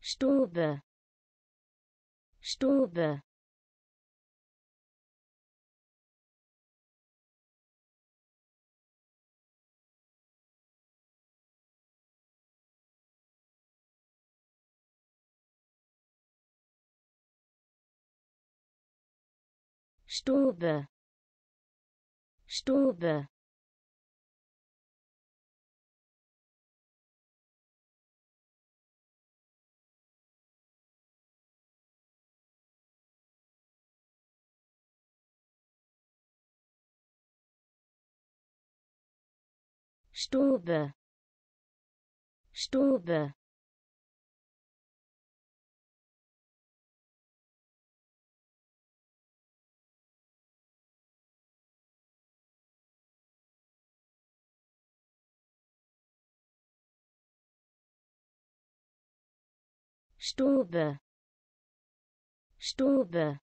Stube. Stube. Stube. Stube Stube. Stube. Stube. Stube